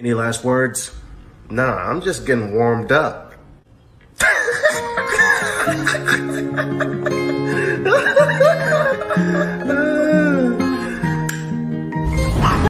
Any last words? Nah, I'm just getting warmed up.